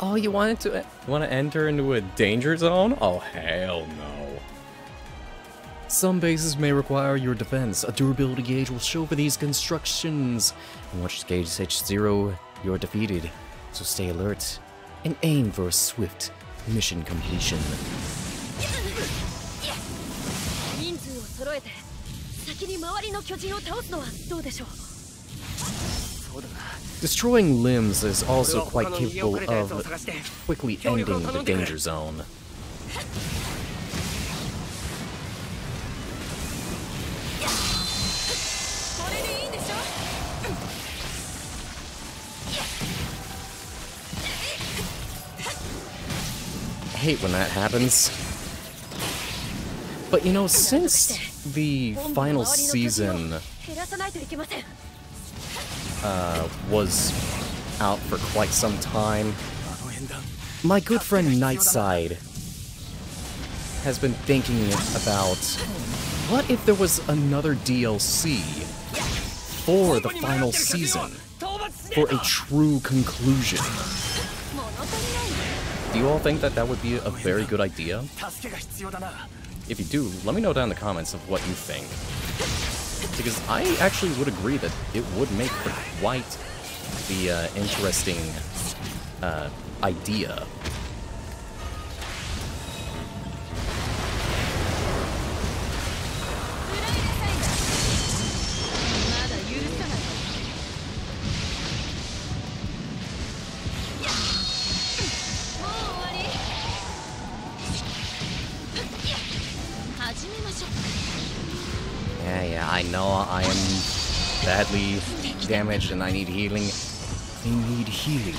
Oh, you wanted to you want to enter into a danger zone? Oh, hell no. Some bases may require your defense. A durability gauge will show for these constructions. And once the gauge hits zero, you're defeated. So stay alert and aim for a swift mission completion. 人数を揃えて先に周りの巨人を倒すのはどうでしょう Destroying limbs is also quite capable of quickly ending the danger zone. I hate when that happens. But you know, since the final season uh, was out for quite some time. My good friend Nightside has been thinking about what if there was another DLC for the final season for a true conclusion? Do you all think that that would be a very good idea? If you do, let me know down in the comments of what you think. Because I actually would agree that it would make for quite the uh, interesting uh, idea. damaged and I need healing. I need healing.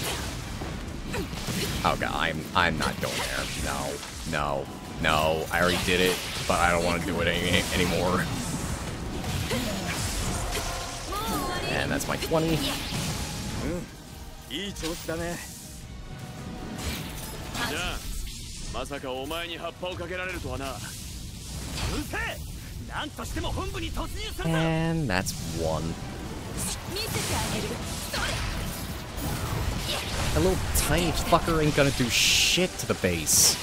Oh god, I'm I'm not going there. No, no, no. I already did it, but I don't want to do it any, anymore. And that's my 20. Hmm. And that's one. That little tiny fucker ain't gonna do shit to the base.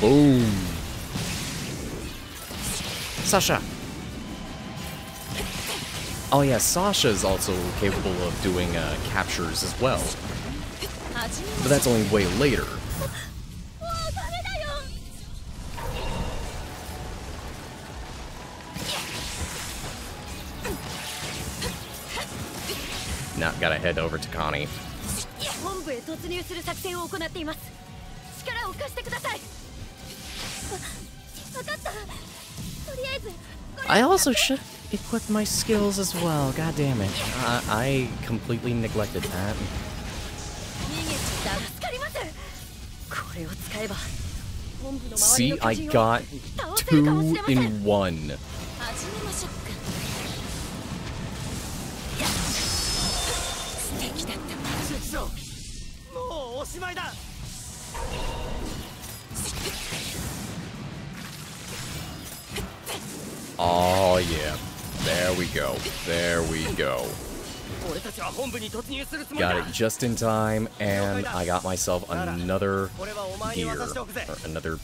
Boom. Sasha! Oh yeah, Sasha is also capable of doing uh, captures as well. But that's only way later. Now gotta head over to Connie. I also should equip my skills as well, god damn it. I completely neglected that. See, I got two in one. go. There we go. Got it just in time, and I got myself another gear. Or another...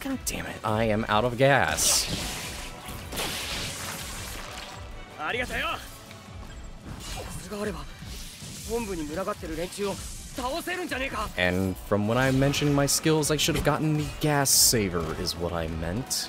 God damn it, I am out of gas. And from when I mentioned my skills, I should have gotten the gas saver, is what I meant.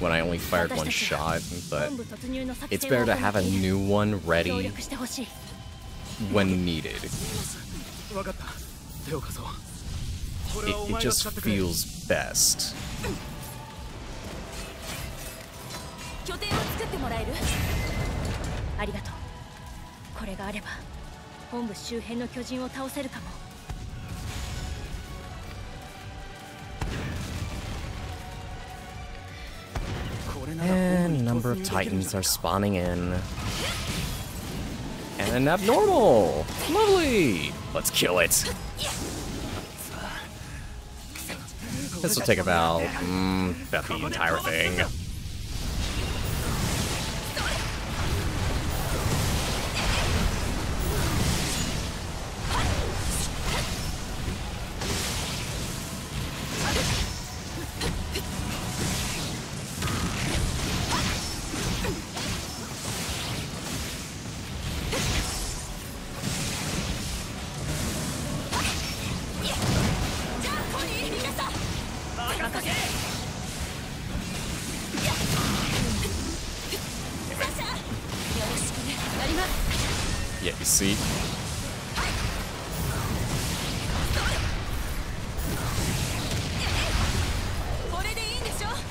when I only fired one shot, but it's better to have a new one ready when needed. It, it just feels best. And number of titans are spawning in. And an abnormal! Lovely! Let's kill it! This will take about, mm, about the entire thing.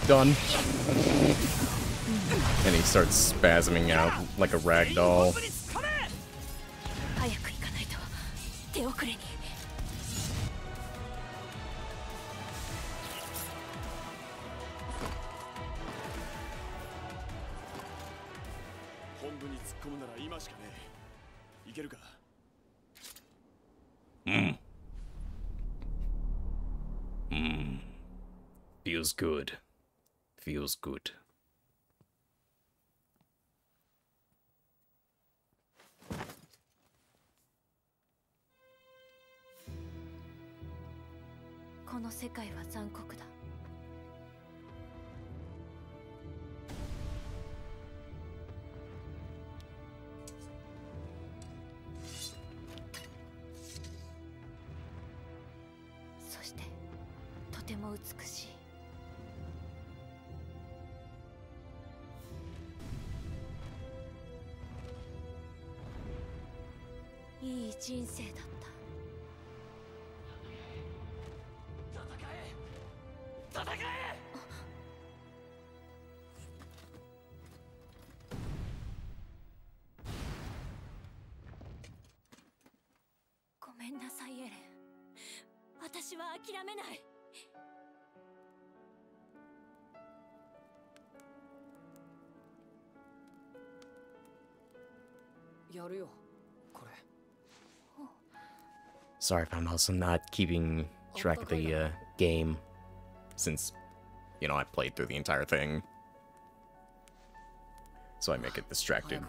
Done. And he starts spasming out like a rag doll. この世界は残酷だ人生だった。戦えごめんなさいエレン。私は諦めない。やるよ。Sorry if I'm also not keeping track of the uh, game, since, you know, I played through the entire thing. So I may get distracted.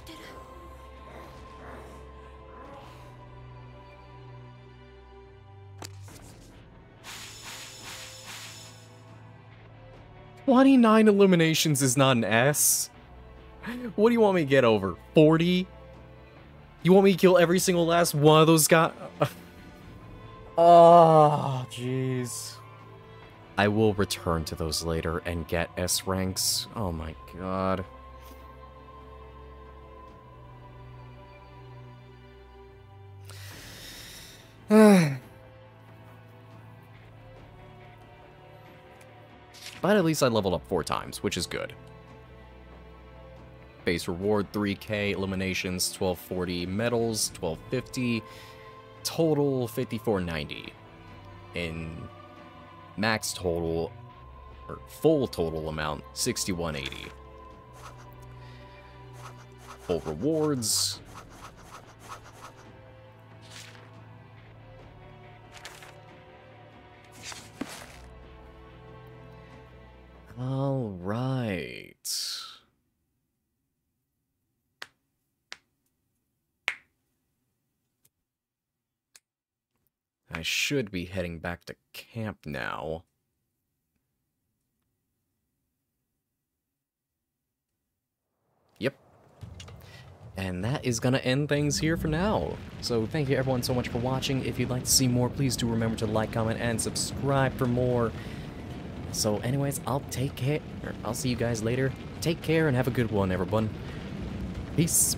してる29 eliminations is not an S. What do you want me to get over? 40? You want me to kill every single last one of those guys? oh, ah, jeez. I will return to those later and get S ranks. Oh my god. But at least I leveled up four times, which is good. Base reward 3k, eliminations 1240, medals 1250, total 5490. In max total, or full total amount 6180. Full rewards. All right. I should be heading back to camp now. Yep. And that is going to end things here for now. So thank you everyone so much for watching. If you'd like to see more, please do remember to like, comment, and subscribe for more. So anyways, I'll take care. I'll see you guys later. Take care and have a good one, everyone. Peace.